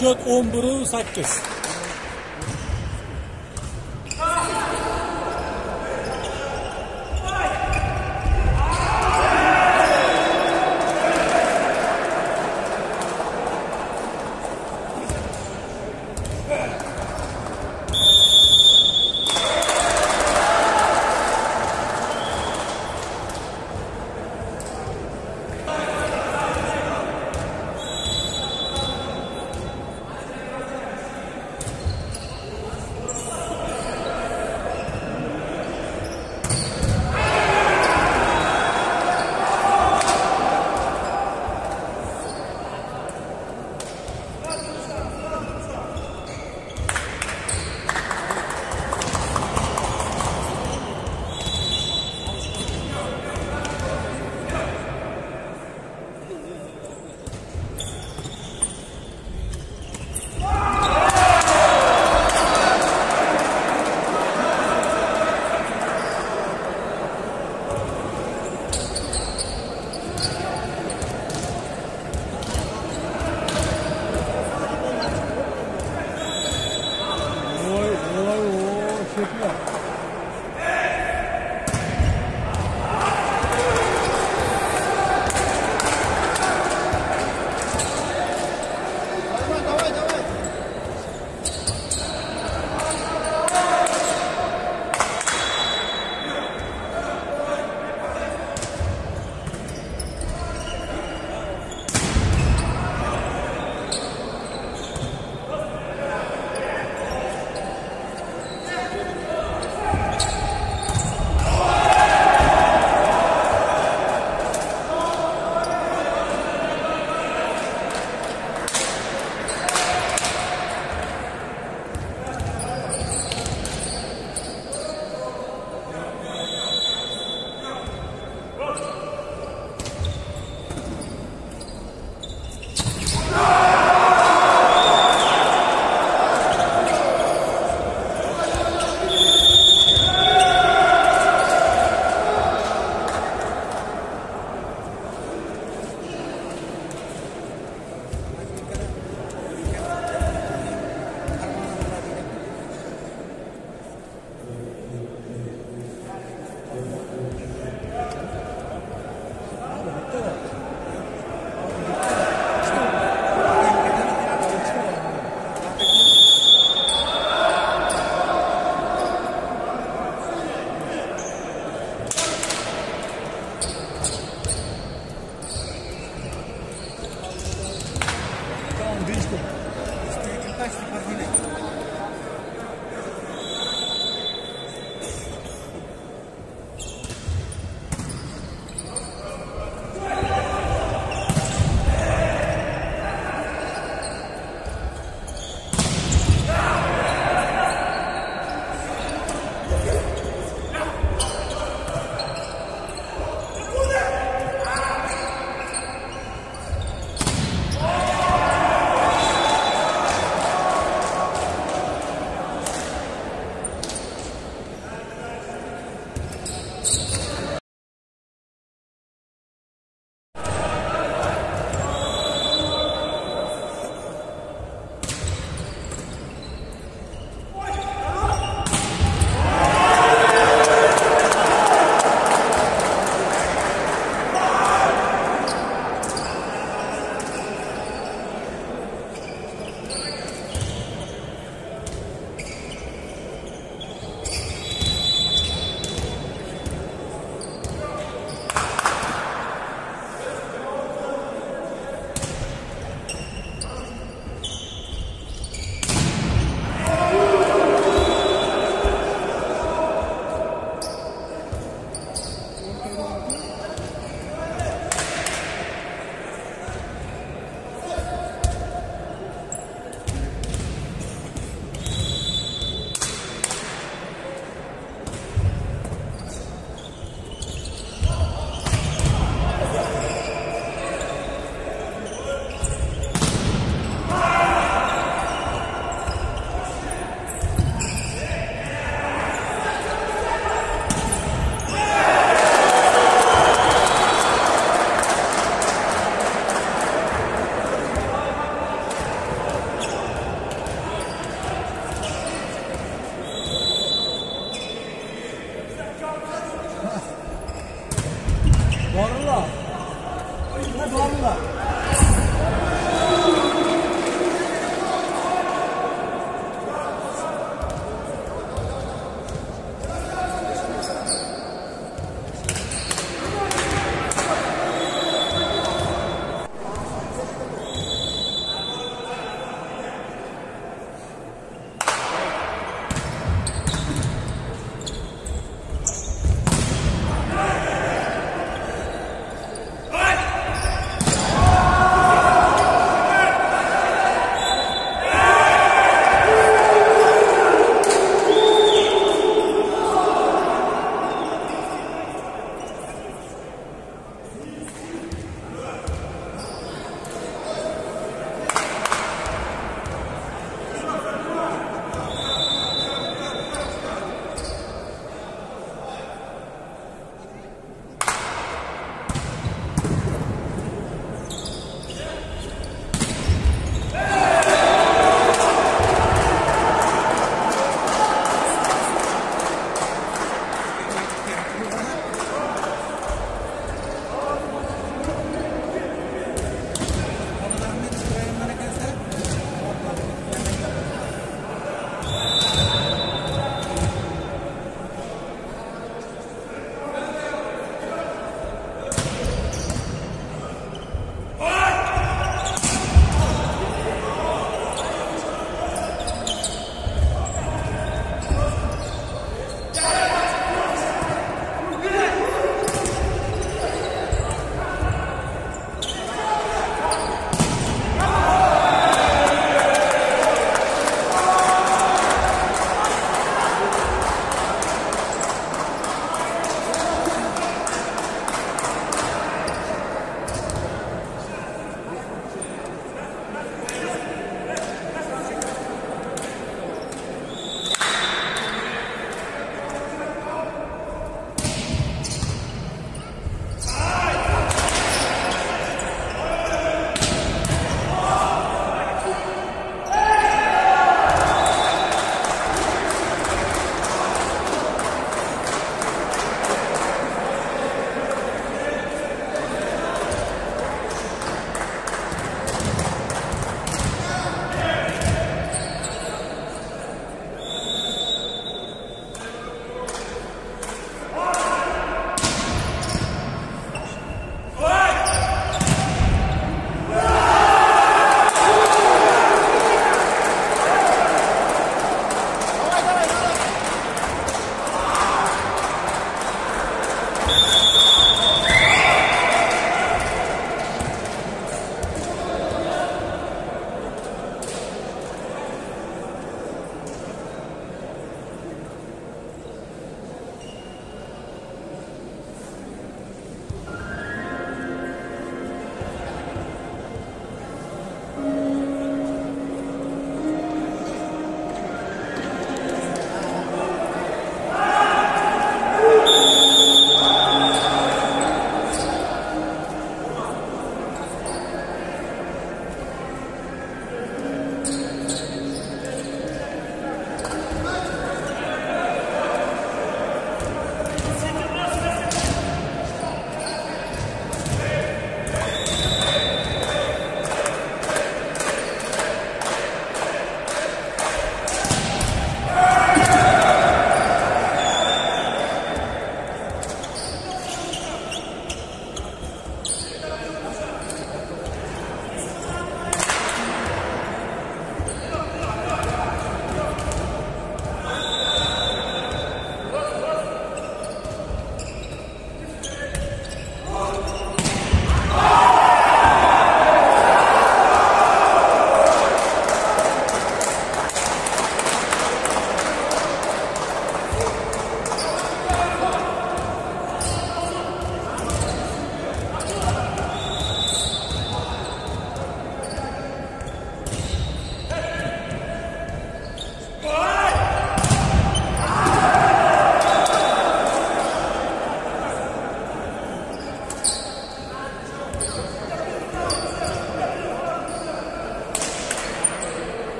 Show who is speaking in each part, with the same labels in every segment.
Speaker 1: Счет 11-8. Oy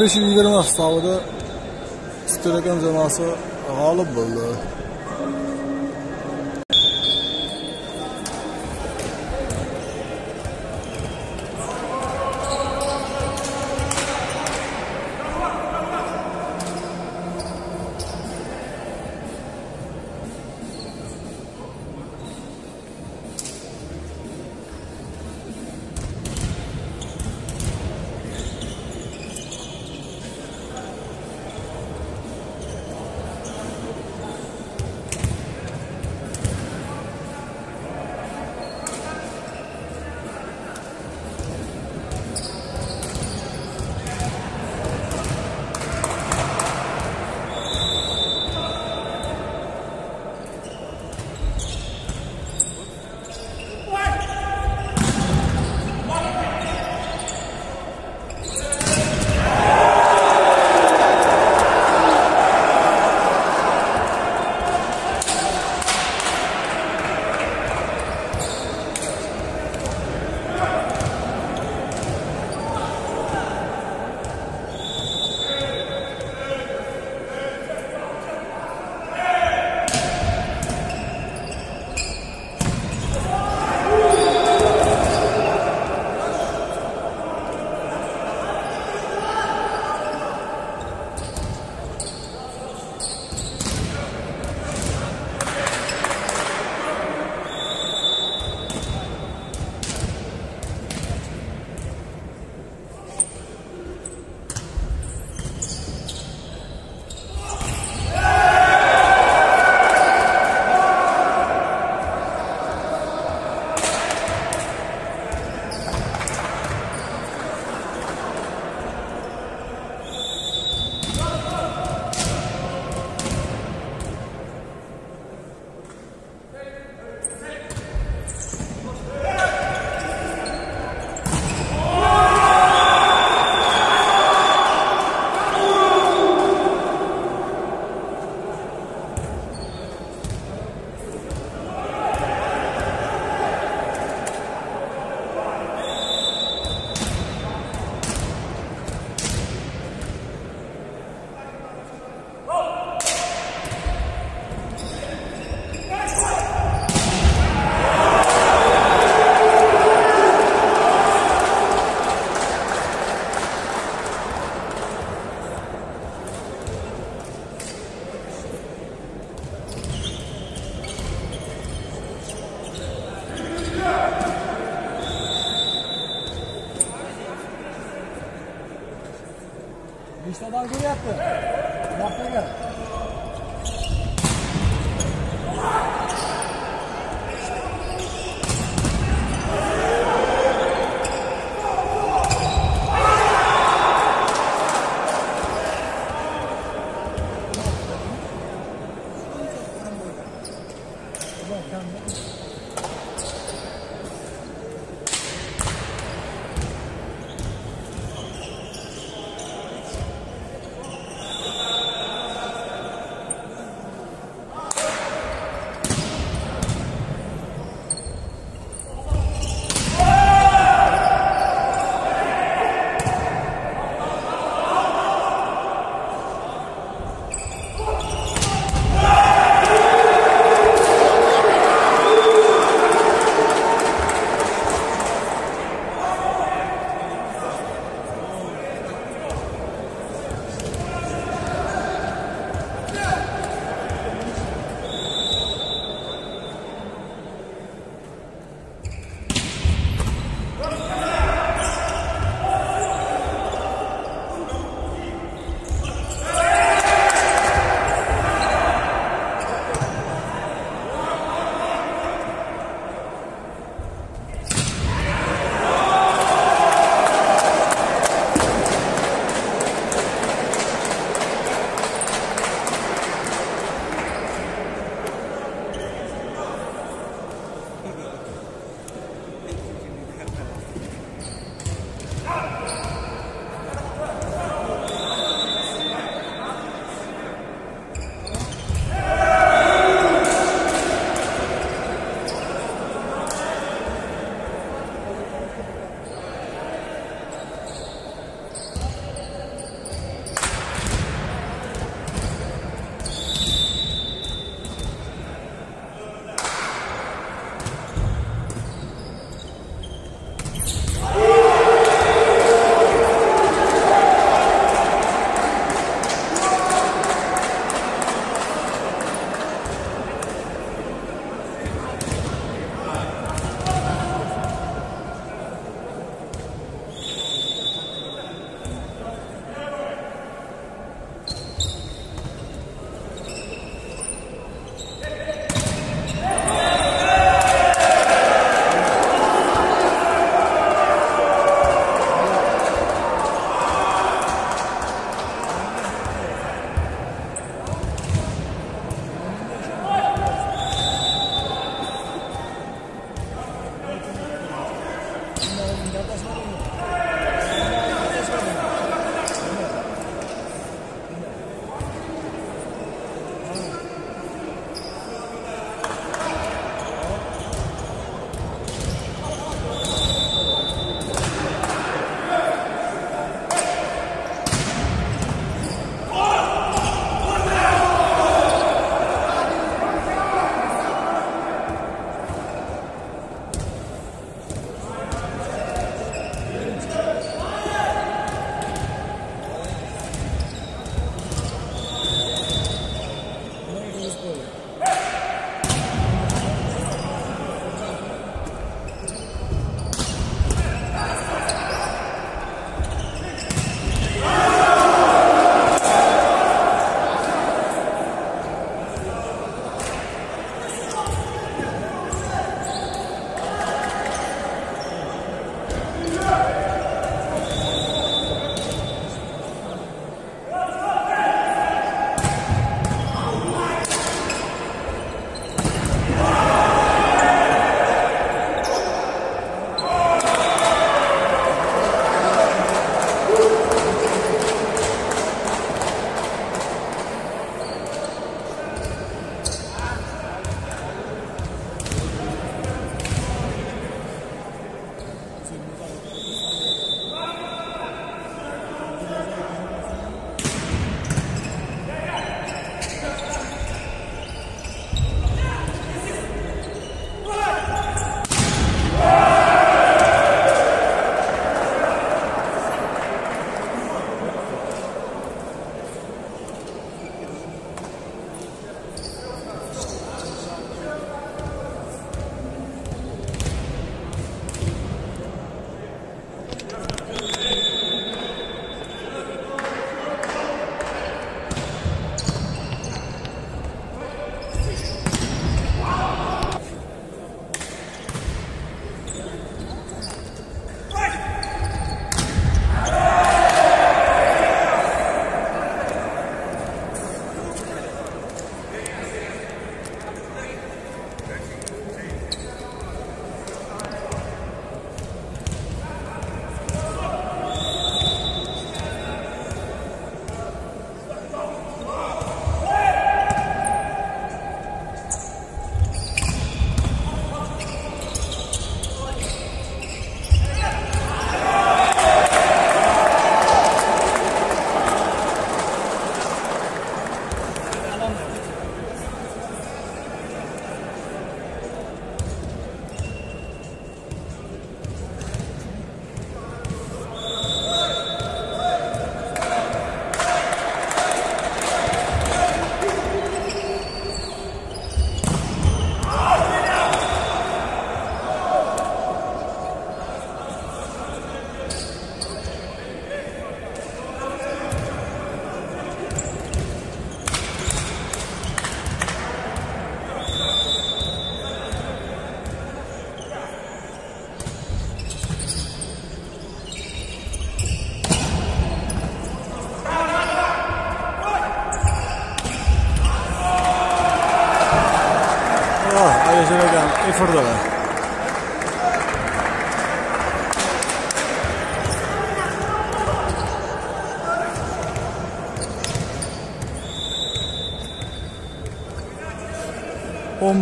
Speaker 2: besh yuz
Speaker 1: yigirma hisobida ustyurt jamoasi g'olib bo'ldi.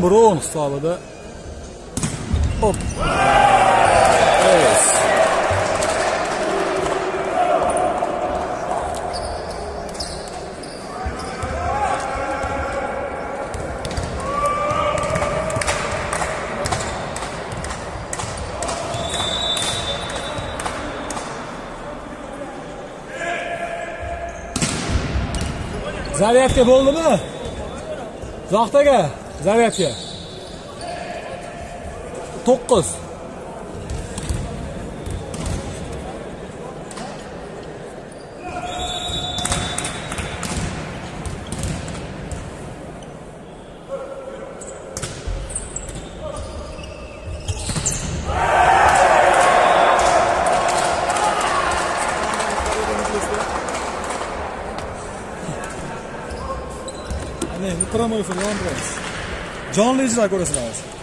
Speaker 1: Bir on hisobida. Hop. Evet. Zaryadka bo'ldimi? Zohid zarядcha 9. John Lee's record is nice.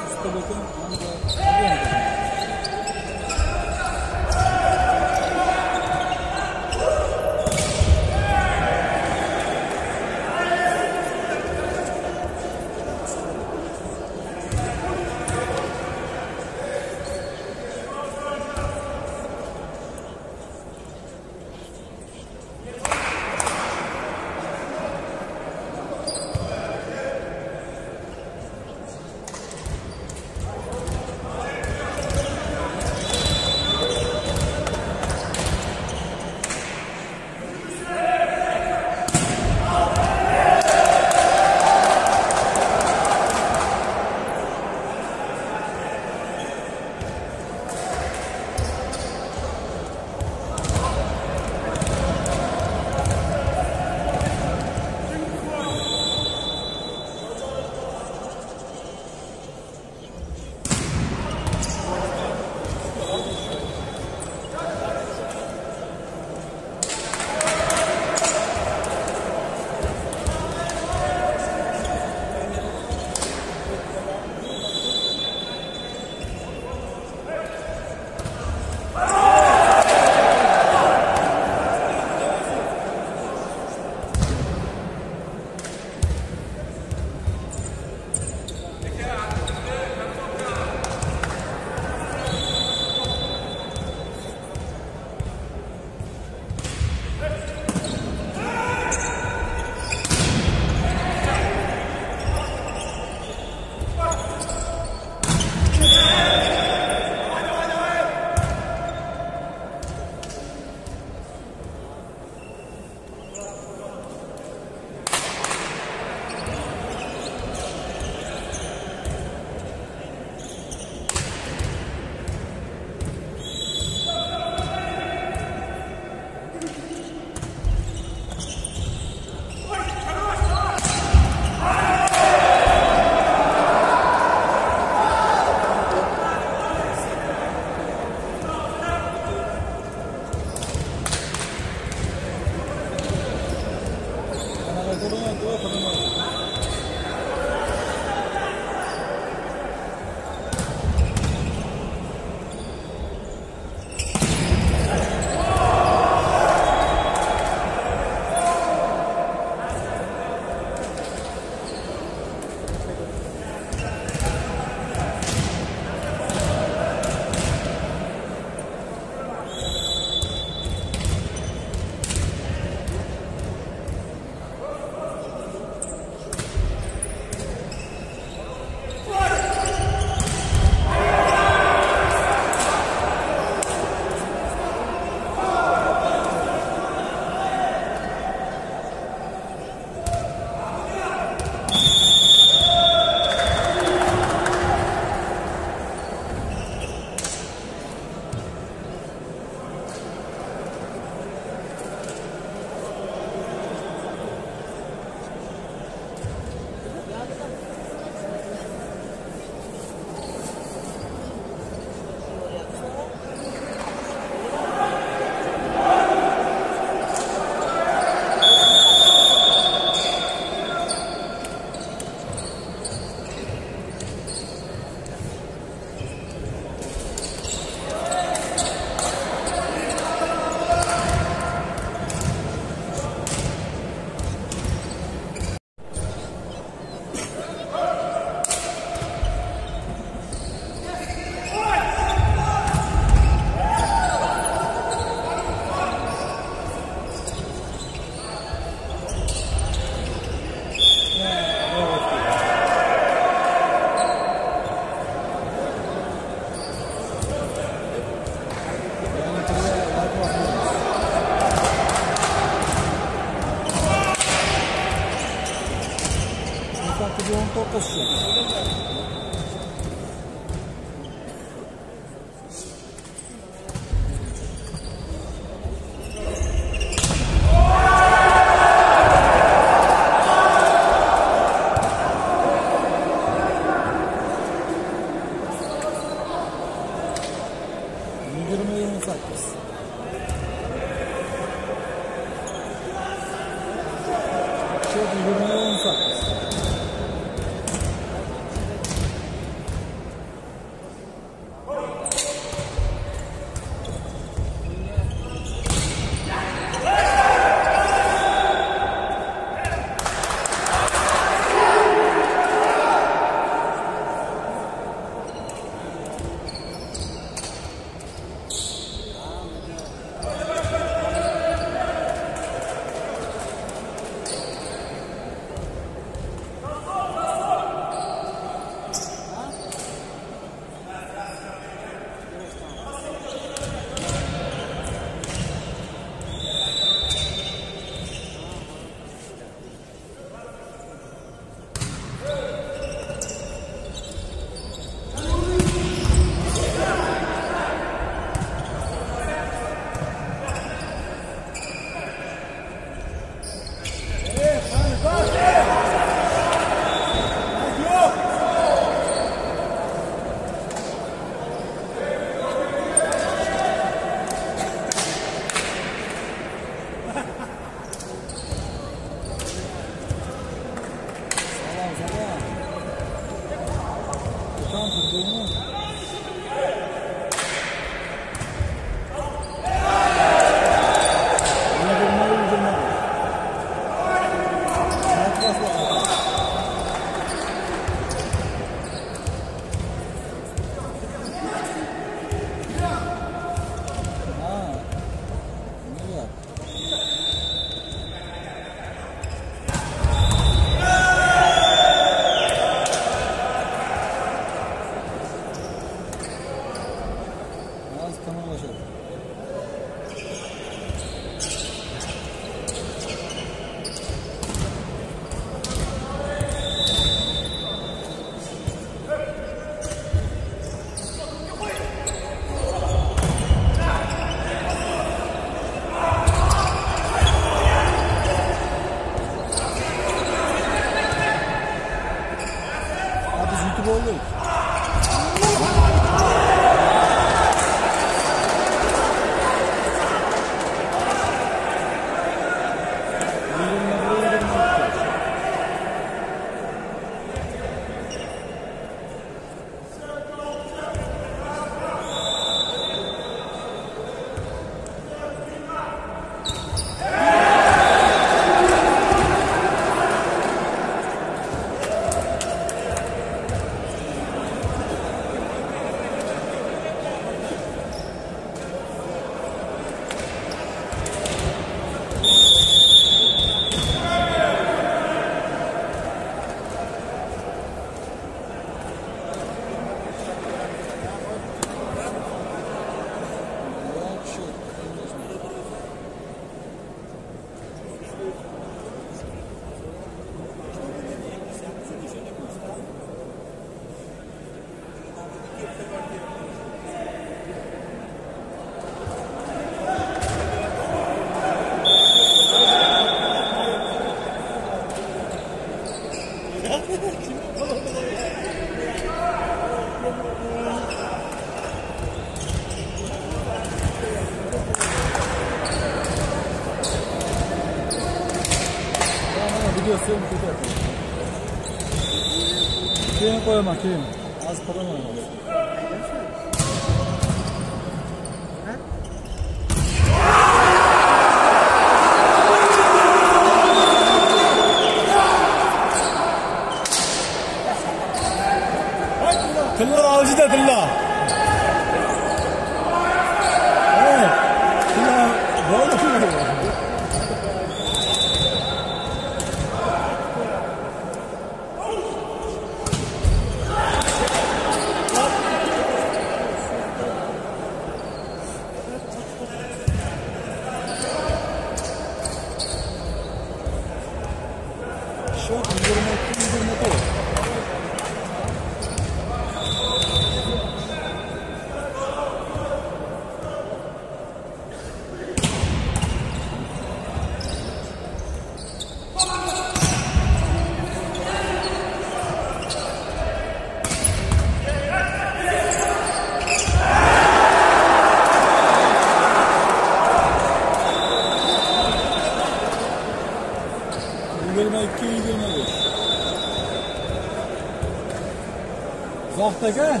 Speaker 1: Aumenta cá.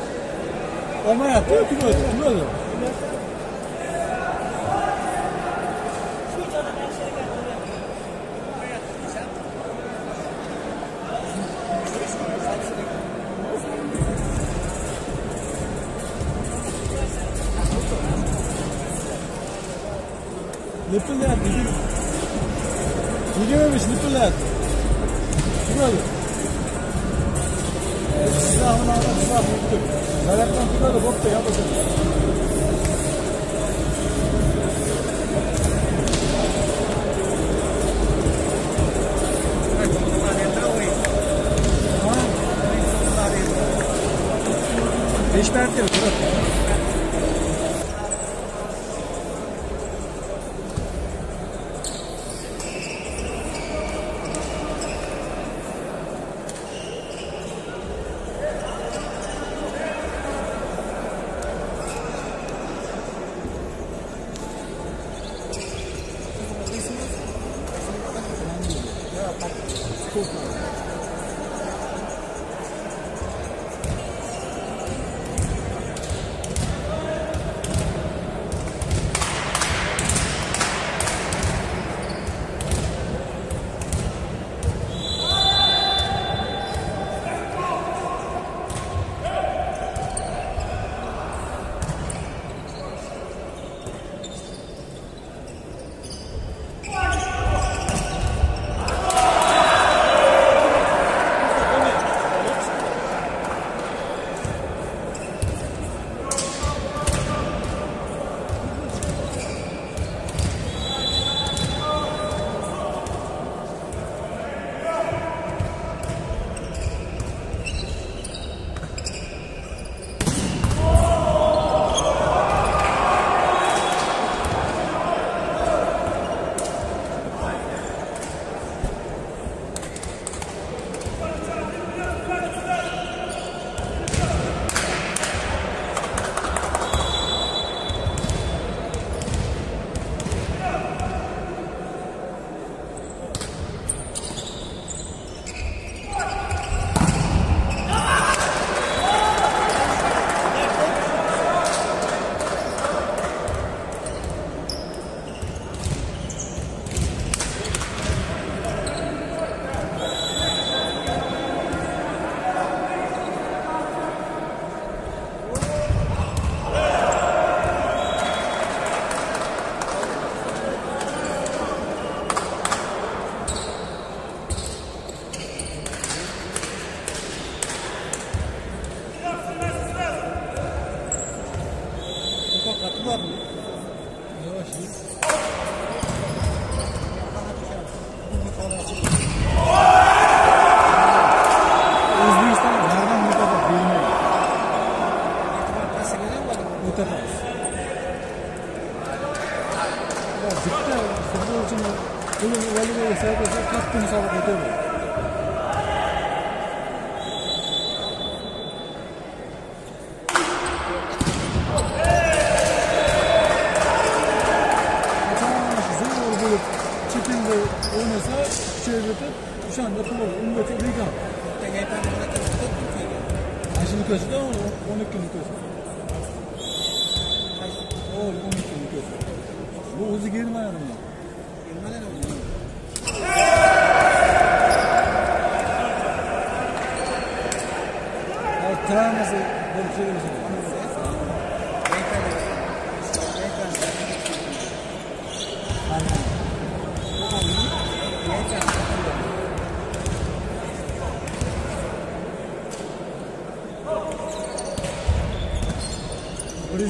Speaker 1: Aumenta, minuto.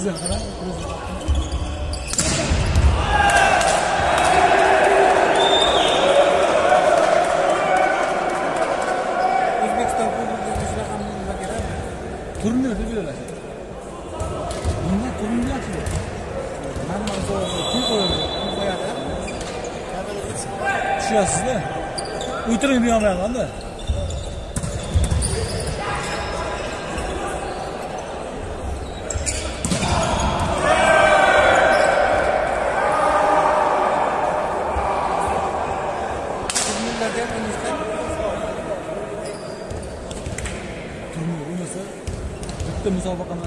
Speaker 1: Президент, да? Президент. O'zbekiston Kubogi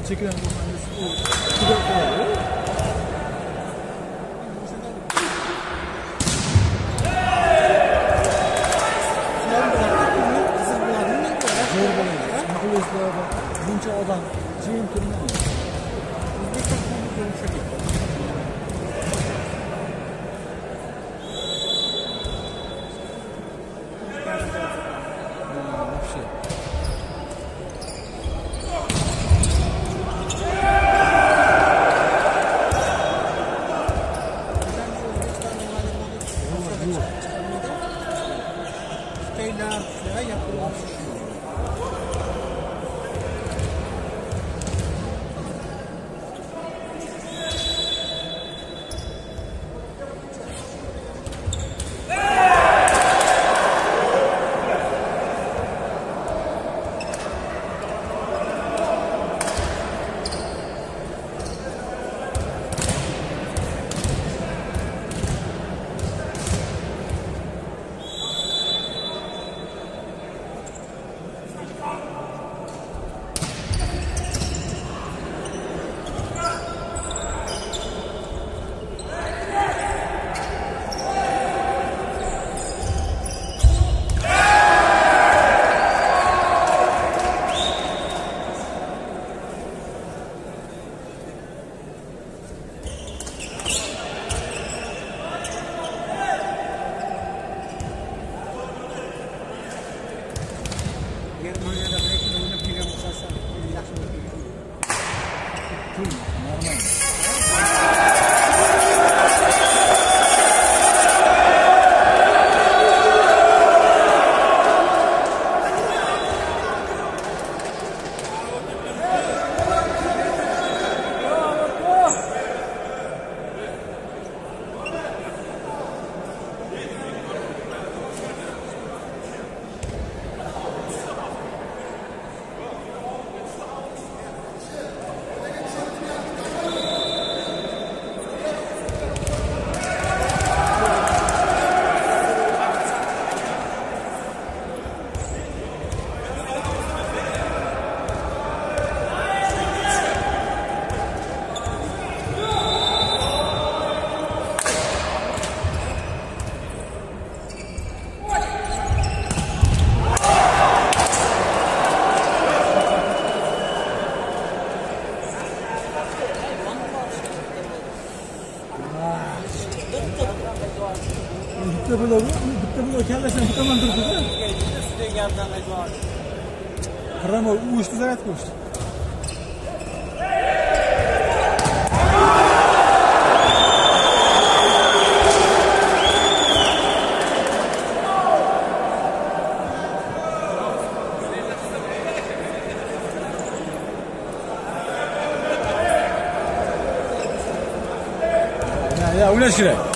Speaker 1: musobaqadan cheklanib qolsangiz u tugab qoladi.
Speaker 3: shular bilan
Speaker 1: Крымов уйшты зарядку, что Ya, ulaşırım.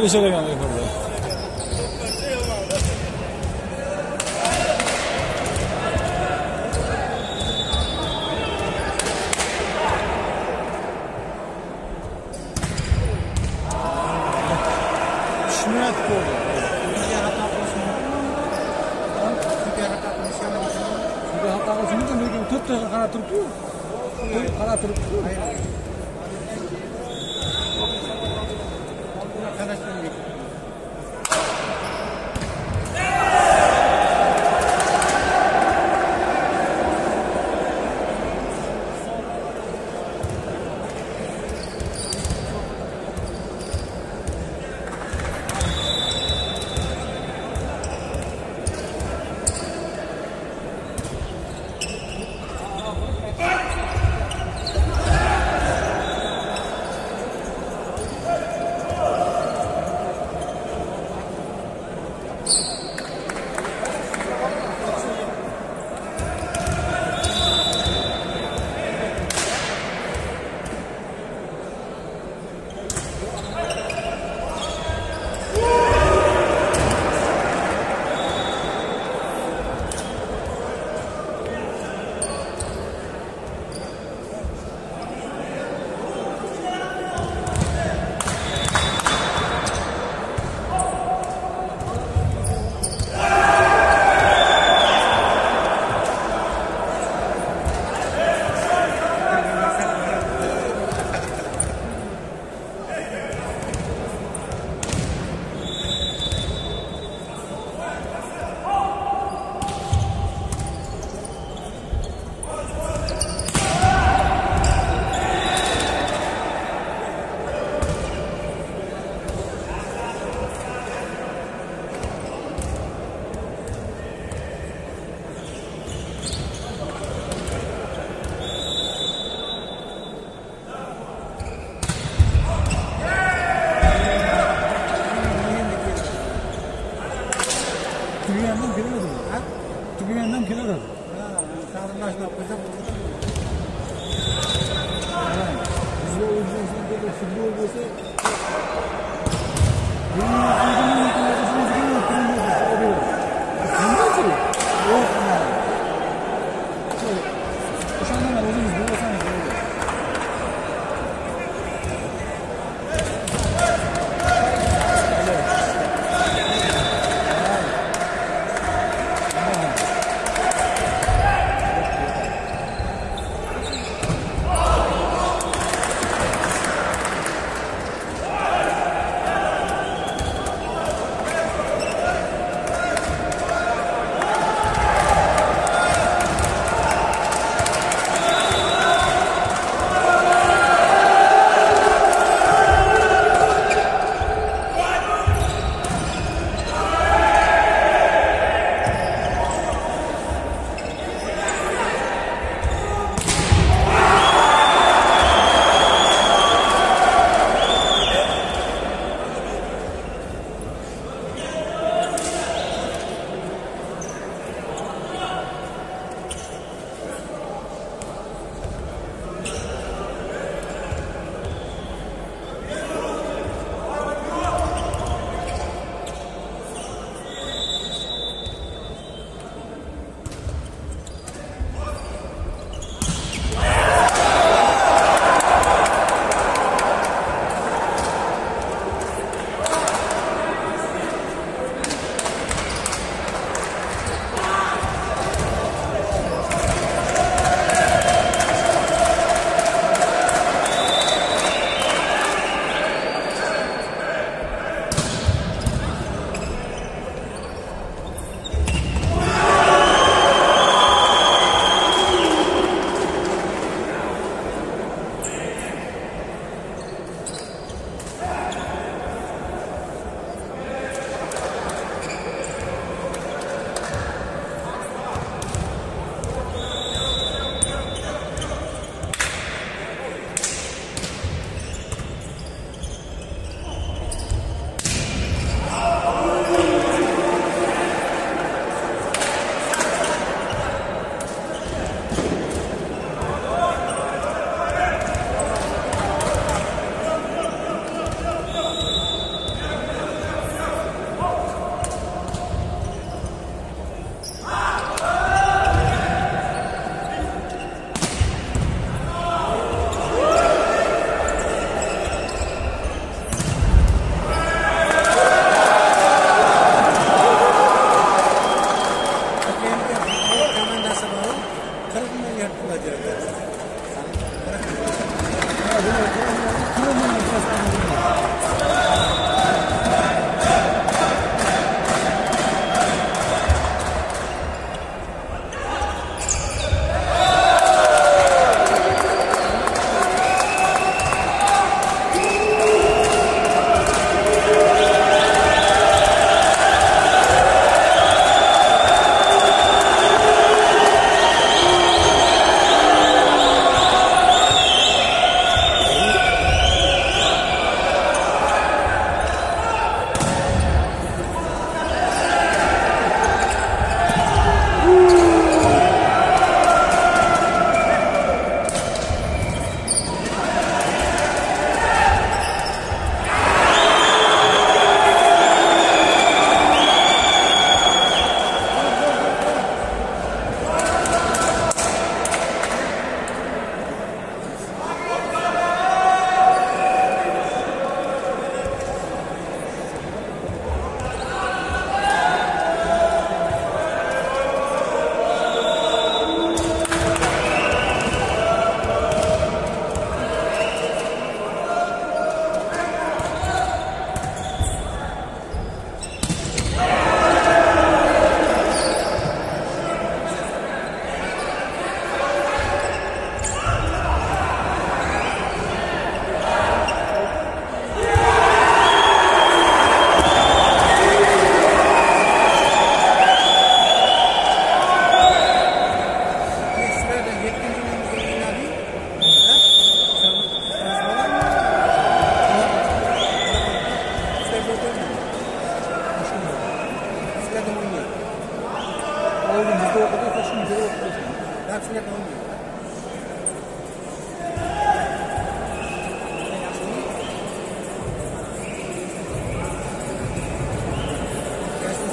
Speaker 1: televisión de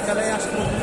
Speaker 3: ela é astronauta.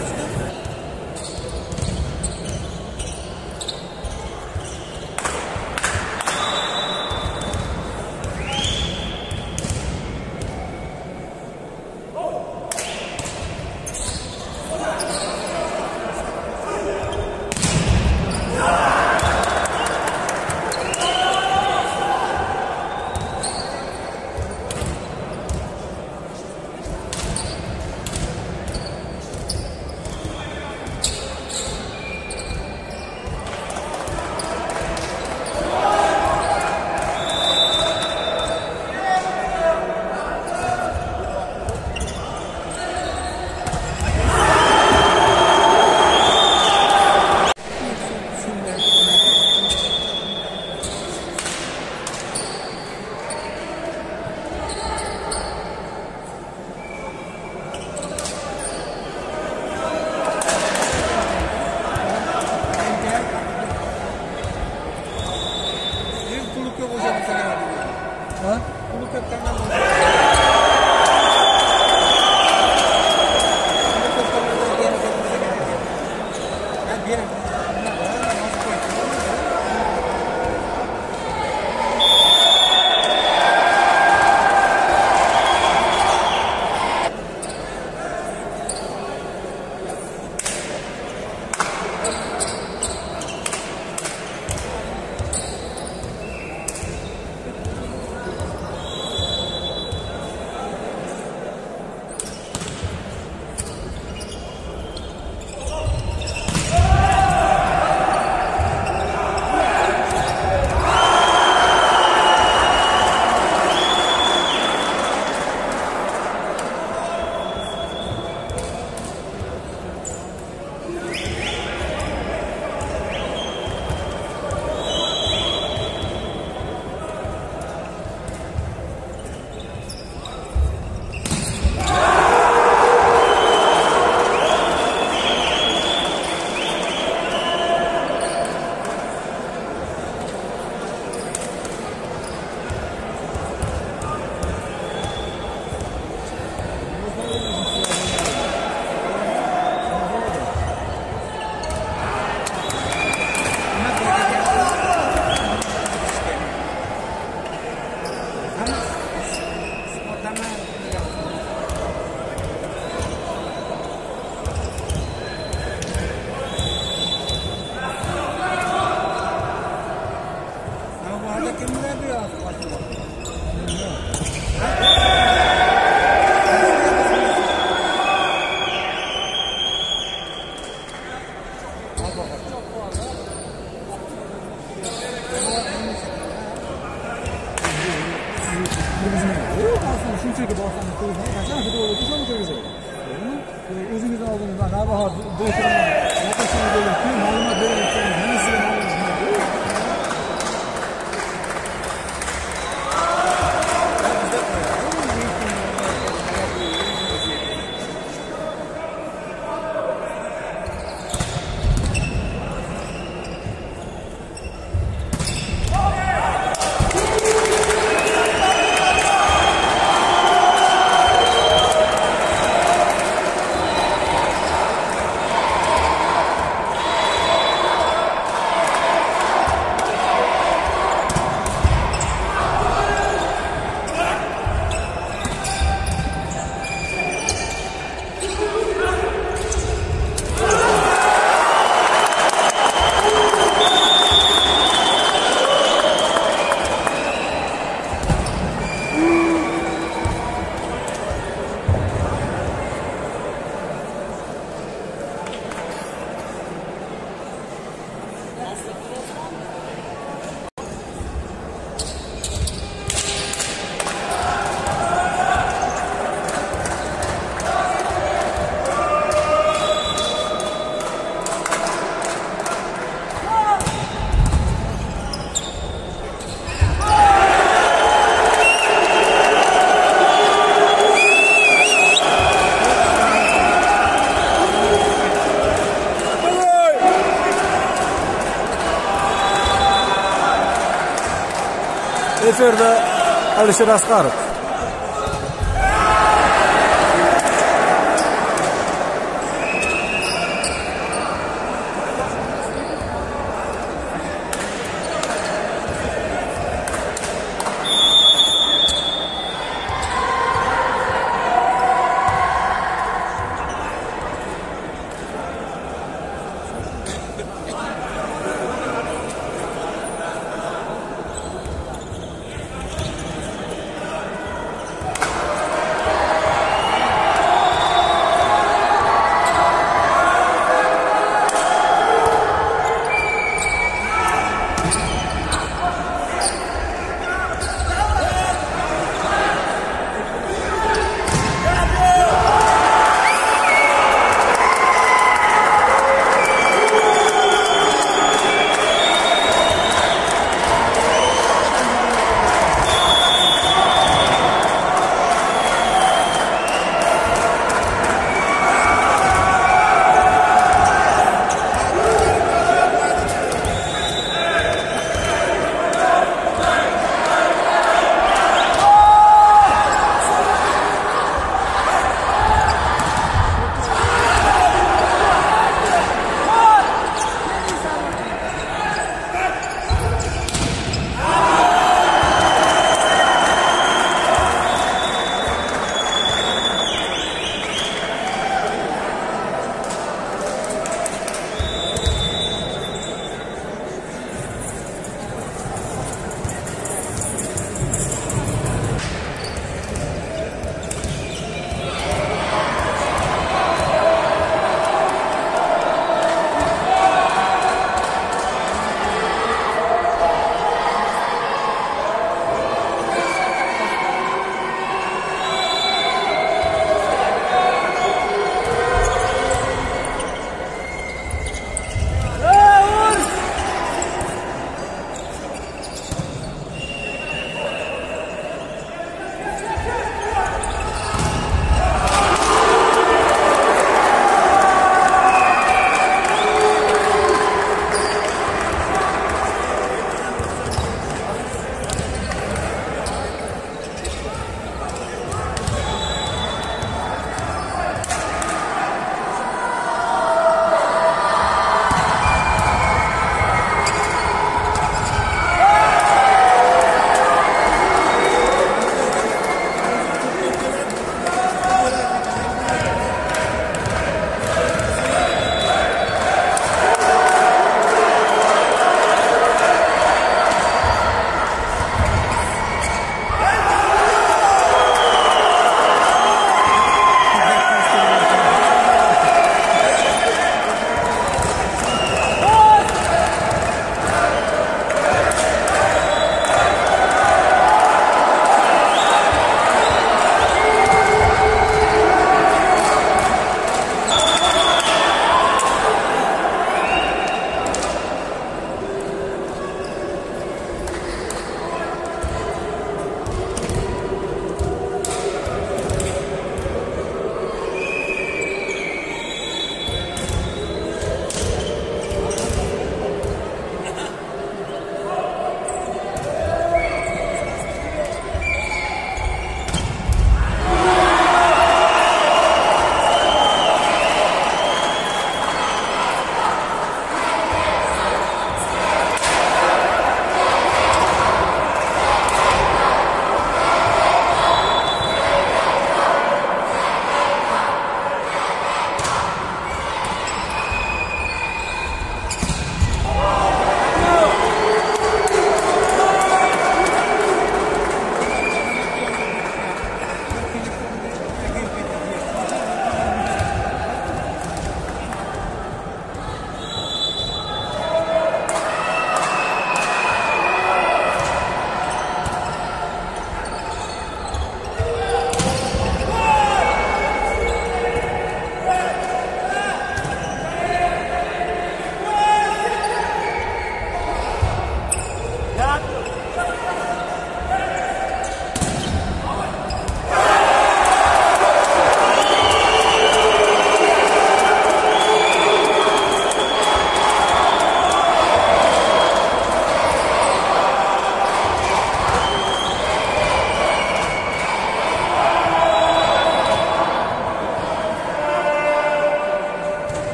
Speaker 1: Efirde Alisher Asqarov.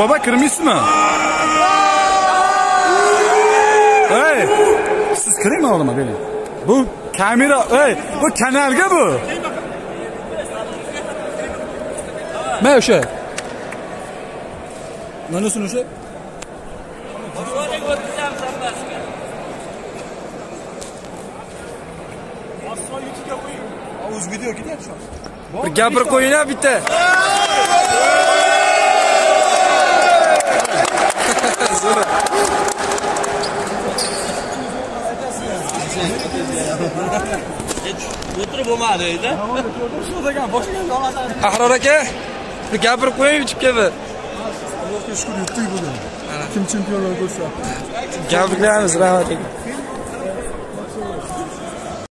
Speaker 4: Hoji bobo kirmaysizmi ey siz kiring oldima bering bu kamera ey bu kanalga bu!
Speaker 5: Mana o'sha mana shuni o'sha o'z video ketyapti shu
Speaker 1: Bir gapirib qo'ying bitta.
Speaker 6: O'tirib bo'lmadi edi.
Speaker 1: Ahror aka, bir gapirib qo'ying chipga bir.
Speaker 5: shukur yutdik bugun kim chempionlar ko'rsatdi
Speaker 1: Gabriklarimiz rahmat aka.